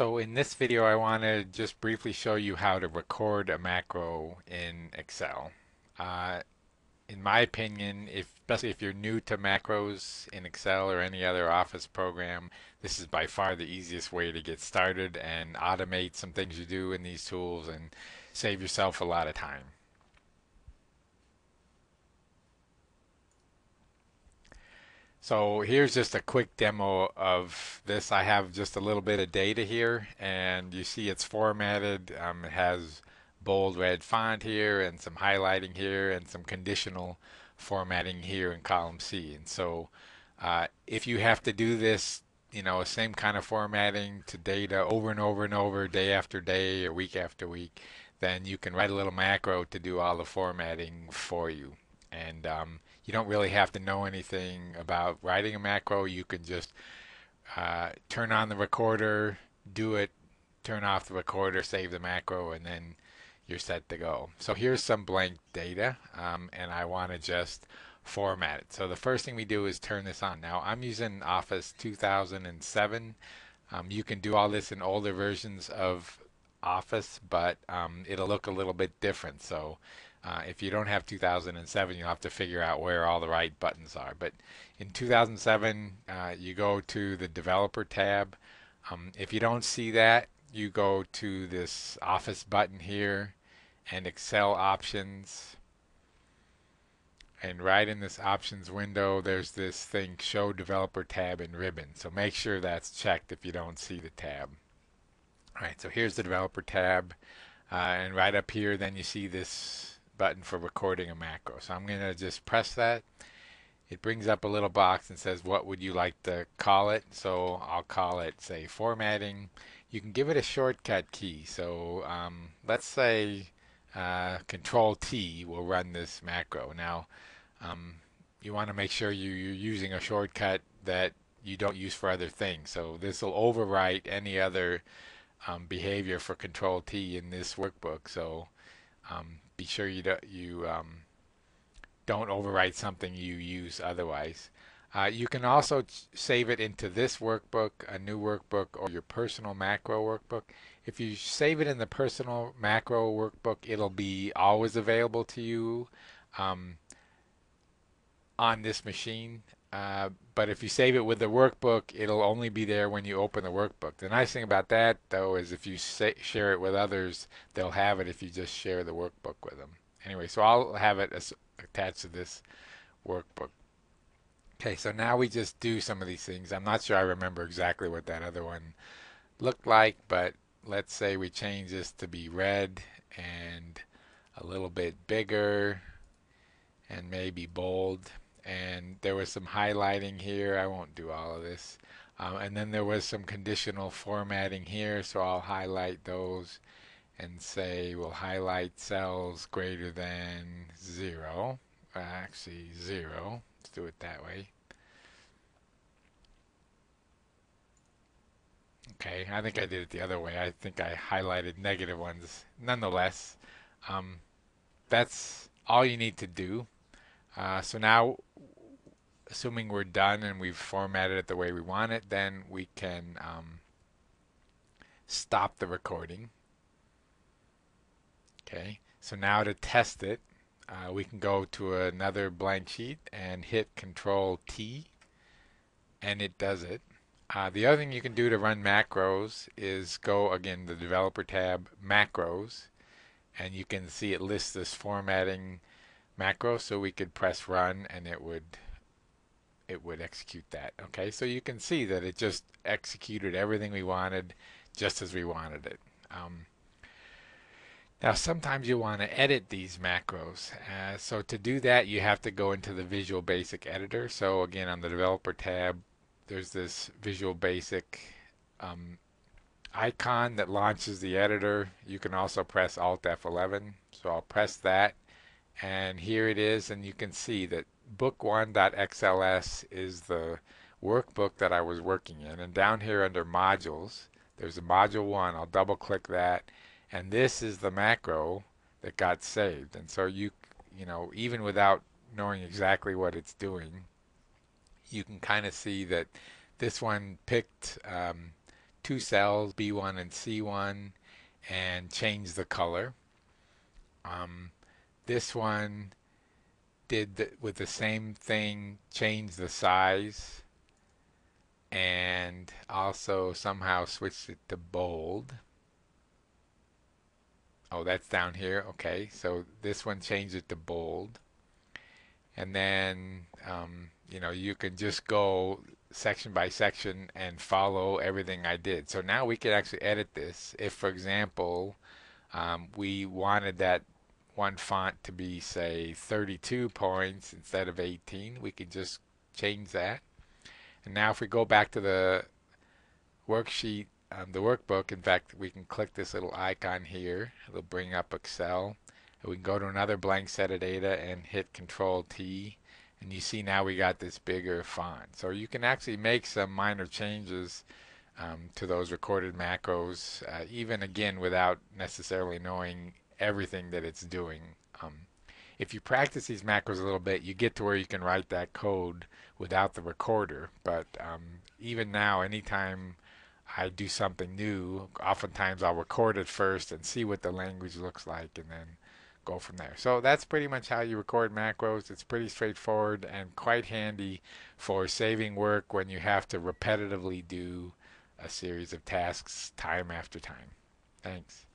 So in this video I want to just briefly show you how to record a macro in Excel. Uh, in my opinion, if, especially if you're new to macros in Excel or any other Office program, this is by far the easiest way to get started and automate some things you do in these tools and save yourself a lot of time. So here's just a quick demo of this. I have just a little bit of data here and you see it's formatted. Um, it has bold red font here and some highlighting here and some conditional formatting here in column C. And so uh, if you have to do this, you know, same kind of formatting to data over and over and over, day after day or week after week, then you can write a little macro to do all the formatting for you. And um, you don't really have to know anything about writing a macro. You can just uh, turn on the recorder, do it, turn off the recorder, save the macro, and then you're set to go. So here's some blank data, um, and I want to just format it. So the first thing we do is turn this on. Now I'm using Office 2007. Um, you can do all this in older versions of Office, but um, it'll look a little bit different. So uh, if you don't have 2007, you'll have to figure out where all the right buttons are. But in 2007, uh, you go to the Developer tab. Um, if you don't see that, you go to this Office button here and Excel options. And right in this options window, there's this thing, Show Developer tab in ribbon. So make sure that's checked if you don't see the tab. All right, so here's the Developer tab. Uh, and right up here, then you see this button for recording a macro. So I'm going to just press that. It brings up a little box and says what would you like to call it. So I'll call it say formatting. You can give it a shortcut key. So um, let's say uh, Control T will run this macro. Now um, you want to make sure you, you're using a shortcut that you don't use for other things. So this will overwrite any other um, behavior for Control T in this workbook. So um, be sure you don't, you um, don't overwrite something you use otherwise. Uh, you can also save it into this workbook, a new workbook, or your personal macro workbook. If you save it in the personal macro workbook, it'll be always available to you um, on this machine. Uh, but if you save it with the workbook, it'll only be there when you open the workbook. The nice thing about that, though, is if you share it with others, they'll have it if you just share the workbook with them. Anyway, so I'll have it as, attached to this workbook. Okay, so now we just do some of these things. I'm not sure I remember exactly what that other one looked like, but let's say we change this to be red and a little bit bigger and maybe bold and there was some highlighting here. I won't do all of this. Um, and then there was some conditional formatting here, so I'll highlight those and say we'll highlight cells greater than zero. Actually, zero. Let's do it that way. Okay, I think I did it the other way. I think I highlighted negative ones. Nonetheless, um, that's all you need to do. Uh, so now, assuming we're done and we've formatted it the way we want it, then we can um, stop the recording. Okay, so now to test it, uh, we can go to another blank sheet and hit Control T, and it does it. Uh, the other thing you can do to run macros is go again the Developer tab, Macros, and you can see it lists this formatting macro so we could press run and it would it would execute that okay? So you can see that it just executed everything we wanted just as we wanted it. Um, now sometimes you want to edit these macros uh, so to do that you have to go into the Visual Basic editor. So again on the developer tab there's this Visual Basic um, icon that launches the editor. You can also press Alt F11 so I'll press that and here it is and you can see that book1.xls is the workbook that I was working in. And down here under modules there's a module 1 I'll double click that. And this is the macro that got saved. And so you you know even without knowing exactly what it's doing you can kind of see that this one picked um, two cells, B1 and C1, and change the color. Um, this one did the, with the same thing, change the size, and also somehow switched it to bold. Oh, that's down here. Okay, so this one changed it to bold. And then, um, you know, you can just go section by section and follow everything I did. So now we can actually edit this. If, for example, um, we wanted that one font to be, say, 32 points instead of 18, we can just change that. And now if we go back to the worksheet um, the workbook, in fact, we can click this little icon here. It'll bring up Excel. And we can go to another blank set of data and hit Control T. And you see now we got this bigger font. So you can actually make some minor changes um, to those recorded macros, uh, even again without necessarily knowing everything that it's doing. Um, if you practice these macros a little bit, you get to where you can write that code without the recorder. But um, even now, anytime I do something new, oftentimes I'll record it first and see what the language looks like and then go from there. So that's pretty much how you record macros. It's pretty straightforward and quite handy for saving work when you have to repetitively do a series of tasks time after time. Thanks.